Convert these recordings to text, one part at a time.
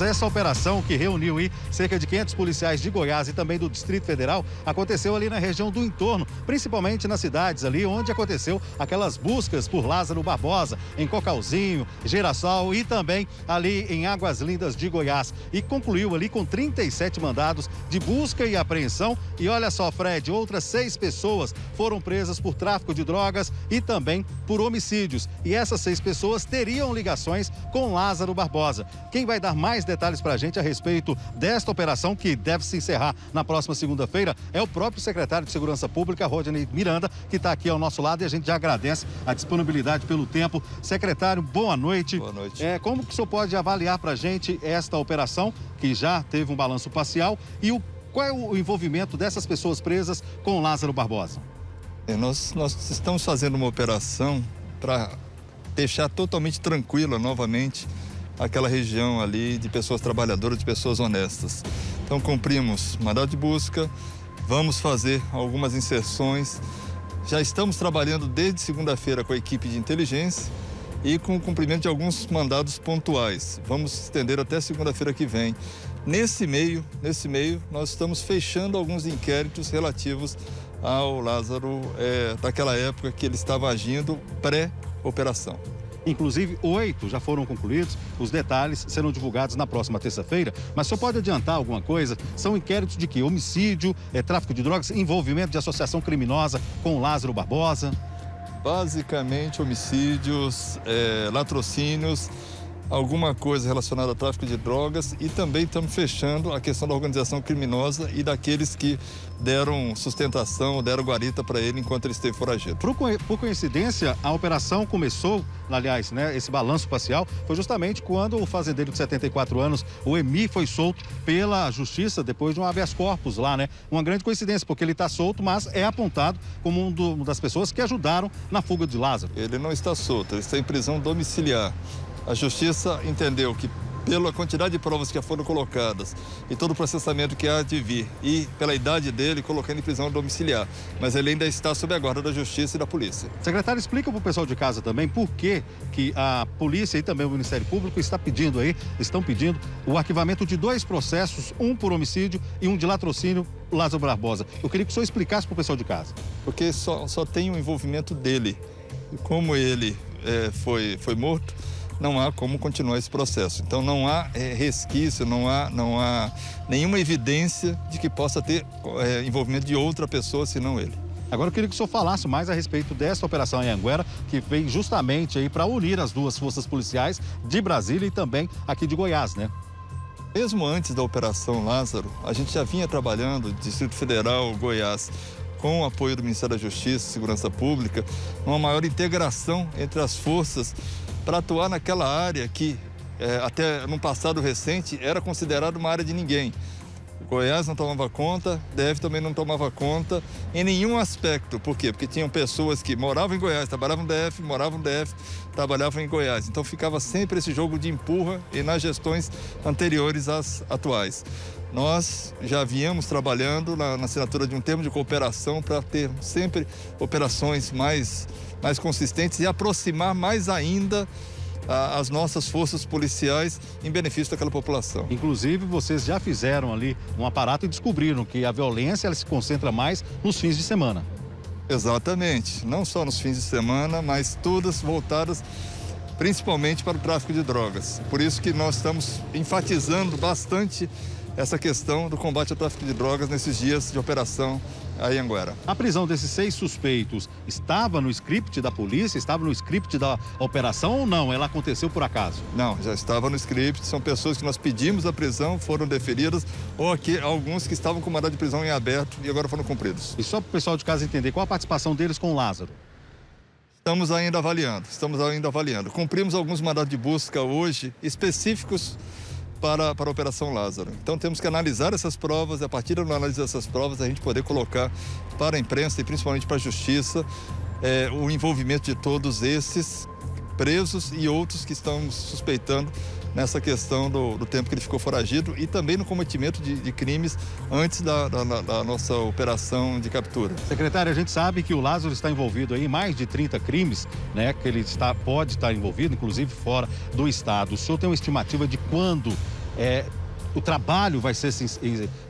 Essa operação que reuniu aí cerca de 500 policiais de Goiás e também do Distrito Federal aconteceu ali na região do entorno, principalmente nas cidades ali onde aconteceu aquelas buscas por Lázaro Barbosa, em Cocalzinho, Girassol e também ali em Águas Lindas de Goiás. E concluiu ali com 37 mandados de busca e apreensão. E olha só, Fred, outras seis pessoas foram presas por tráfico de drogas e também por homicídios. E essas seis pessoas teriam ligações com Lázaro Barbosa. Quem vai dar mais detalhes para a gente a respeito desta operação, que deve se encerrar na próxima segunda-feira, é o próprio secretário de Segurança Pública, Rodney Miranda, que está aqui ao nosso lado e a gente já agradece a disponibilidade pelo tempo. Secretário, boa noite. Boa noite. É, como que o senhor pode avaliar para a gente esta operação, que já teve um balanço parcial, e o, qual é o envolvimento dessas pessoas presas com Lázaro Barbosa? É, nós, nós estamos fazendo uma operação para deixar totalmente tranquila novamente aquela região ali de pessoas trabalhadoras, de pessoas honestas. Então cumprimos mandado de busca, vamos fazer algumas inserções. Já estamos trabalhando desde segunda-feira com a equipe de inteligência e com o cumprimento de alguns mandados pontuais. Vamos estender até segunda-feira que vem. Nesse meio, nesse meio, nós estamos fechando alguns inquéritos relativos ao Lázaro é, daquela época que ele estava agindo pré-operação. Inclusive, oito já foram concluídos. Os detalhes serão divulgados na próxima terça-feira. Mas só pode adiantar alguma coisa? São inquéritos de que? Homicídio, é, tráfico de drogas, envolvimento de associação criminosa com Lázaro Barbosa? Basicamente, homicídios, é, latrocínios, alguma coisa relacionada ao tráfico de drogas e também estamos fechando a questão da organização criminosa e daqueles que deram sustentação, deram guarita para ele enquanto ele esteve foragido. Por, por, coincidência, a operação começou, aliás, né, esse balanço parcial, foi justamente quando o fazendeiro de 74 anos, o Emi, foi solto pela justiça depois de um habeas corpus lá, né? Uma grande coincidência, porque ele está solto, mas é apontado como um do, uma das pessoas que ajudaram na fuga de Lázaro. Ele não está solto, ele está em prisão domiciliar. A justiça entendeu que pela quantidade de provas que foram colocadas e todo o processamento que há de vir e pela idade dele, colocando em prisão domiciliar. Mas ele ainda está sob a guarda da justiça e da polícia. Secretário, explica para o pessoal de casa também por que, que a polícia e também o Ministério Público está pedindo aí, estão pedindo o arquivamento de dois processos, um por homicídio e um de latrocínio Lázaro Barbosa. Eu queria que o senhor explicasse para o pessoal de casa. Porque só, só tem o envolvimento dele. Como ele é, foi, foi morto, não há como continuar esse processo. Então não há é, resquício, não há, não há nenhuma evidência de que possa ter é, envolvimento de outra pessoa senão ele. Agora eu queria que o senhor falasse mais a respeito dessa operação em Anguera, que veio justamente aí para unir as duas forças policiais de Brasília e também aqui de Goiás, né? Mesmo antes da Operação Lázaro, a gente já vinha trabalhando, Distrito Federal, Goiás, com o apoio do Ministério da Justiça e Segurança Pública, uma maior integração entre as forças para atuar naquela área que, é, até no passado recente, era considerada uma área de ninguém. Goiás não tomava conta, DF também não tomava conta em nenhum aspecto. Por quê? Porque tinham pessoas que moravam em Goiás, trabalhavam no DF, moravam no DF, trabalhavam em Goiás. Então ficava sempre esse jogo de empurra e nas gestões anteriores às atuais. Nós já viemos trabalhando na, na assinatura de um termo de cooperação para ter sempre operações mais mais consistentes e aproximar mais ainda as nossas forças policiais em benefício daquela população. Inclusive, vocês já fizeram ali um aparato e descobriram que a violência ela se concentra mais nos fins de semana. Exatamente, não só nos fins de semana, mas todas voltadas principalmente para o tráfico de drogas. Por isso que nós estamos enfatizando bastante essa questão do combate ao tráfico de drogas nesses dias de operação aí em Anguera. A prisão desses seis suspeitos estava no script da polícia, estava no script da operação ou não? Ela aconteceu por acaso? Não, já estava no script. São pessoas que nós pedimos a prisão, foram deferidas, ou aqui alguns que estavam com mandado de prisão em aberto e agora foram cumpridos. E só para o pessoal de casa entender, qual a participação deles com o Lázaro? Estamos ainda avaliando, estamos ainda avaliando. Cumprimos alguns mandados de busca hoje específicos para, para a Operação Lázaro. Então temos que analisar essas provas e a partir da análise dessas provas a gente poder colocar para a imprensa e principalmente para a justiça é, o envolvimento de todos esses presos e outros que estão suspeitando nessa questão do, do, tempo que ele ficou foragido e também no cometimento de, de crimes antes da, da, da, nossa operação de captura. Secretário, a gente sabe que o Lázaro está envolvido em mais de 30 crimes, né? Que ele está, pode estar envolvido, inclusive fora do estado. O senhor tem uma estimativa de quando é, o trabalho vai ser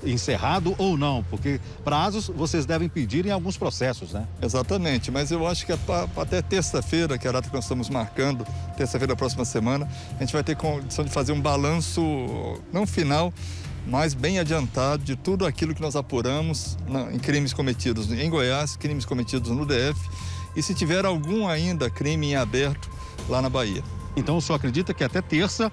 encerrado ou não? Porque prazos vocês devem pedir em alguns processos, né? Exatamente, mas eu acho que é até terça-feira, que é a data que nós estamos marcando, terça-feira da próxima semana, a gente vai ter condição de fazer um balanço, não final, mas bem adiantado de tudo aquilo que nós apuramos em crimes cometidos em Goiás, crimes cometidos no DF e se tiver algum ainda crime em aberto lá na Bahia. Então o senhor acredita que até terça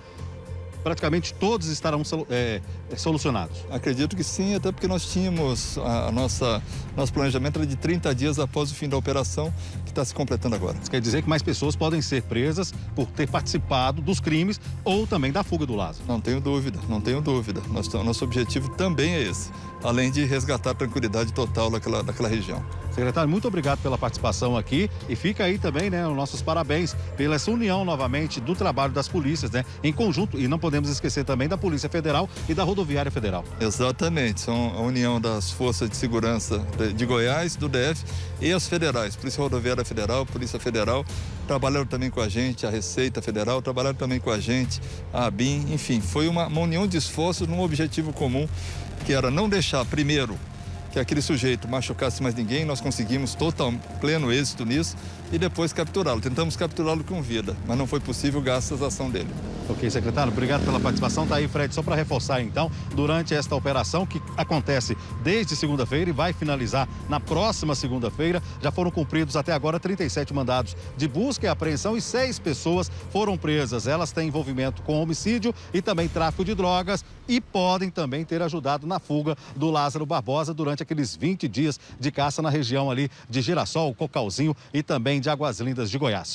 praticamente todos estarão é, é, solucionados? Acredito que sim, até porque nós tínhamos a, nossa nosso planejamento era de 30 dias após o fim da operação, que está se completando agora. Isso quer dizer que mais pessoas podem ser presas por ter participado dos crimes ou também da fuga do Lázaro? Não tenho dúvida, não tenho dúvida. Nosso, nosso objetivo também é esse, além de resgatar a tranquilidade total daquela, daquela região. Secretário, muito obrigado pela participação aqui e fica aí também, né, os nossos parabéns pela essa união novamente do trabalho das polícias, né, em conjunto e não podemos esquecer também da Polícia Federal e da Rodoviária Federal. Exatamente, são a união das forças de segurança de Goiás, do DF e as federais, Polícia Rodoviária Federal, Polícia Federal, trabalharam também com a gente, a Receita Federal, trabalharam também com a gente, a ABIN, enfim, foi uma, uma união de esforços num objetivo comum, que era não deixar, primeiro, que aquele sujeito machucasse mais ninguém, nós conseguimos total, pleno êxito nisso e depois capturá-lo. Tentamos capturá-lo com vida, mas não foi possível graças à ação dele. Ok, secretário, obrigado pela participação. Tá aí, Fred, só para reforçar então, durante esta operação que acontece desde segunda-feira e vai finalizar na próxima segunda-feira, já foram cumpridos até agora 37 mandados de busca e apreensão e seis pessoas foram presas. Elas têm envolvimento com homicídio e também tráfico de drogas e podem também ter ajudado na fuga do Lázaro Barbosa durante aqueles 20 dias de caça na região ali de Girassol, Cocalzinho e também de Águas Lindas de Goiás.